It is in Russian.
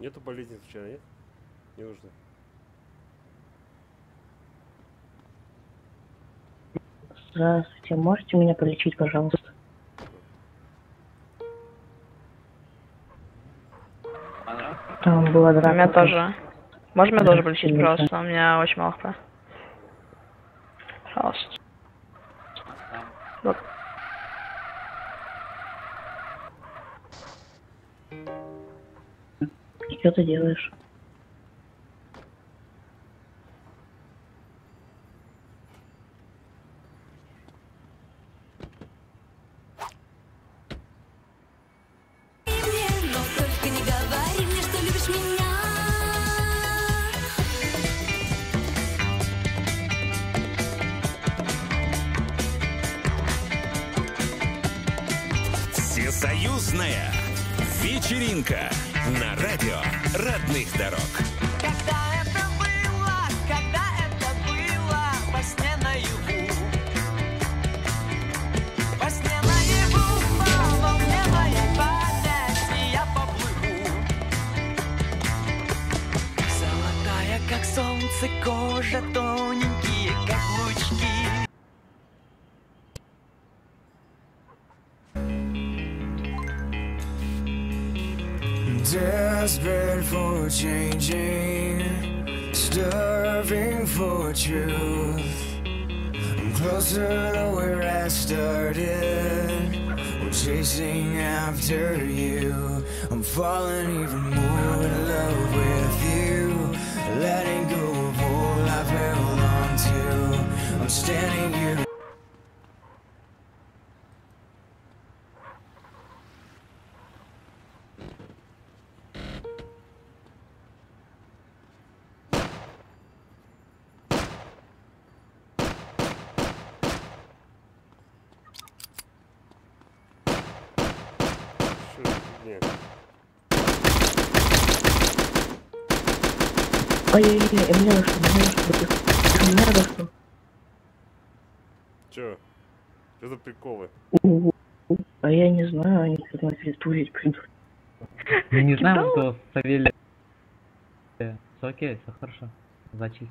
Нету болезни случайно, нет? Не нужно. Здравствуйте, можете меня полечить, пожалуйста? Там была драка. Меня тоже. Можно меня тоже полечить, пожалуйста? У меня очень мало хп. Пожалуйста. Вот. Что ты делаешь? Всесоюзная вечеринка на радио родных дорог. Когда это было, когда это было во сне наяву Во сне наяву, во мне моей памяти я поплыву Золотая, как солнце, кожа тоненькие, Desperate for changing, starving for truth. I'm closer to where I started. I'm chasing after you. I'm falling even Что фигня? Ой-ой-ой, меня дошло, меня дошло. Меня дошло. Чё? Что за приколы? А я не знаю, они тут начали тулить придут. Мы не знаем, кто Савелий. Все окей, все хорошо. Зачись.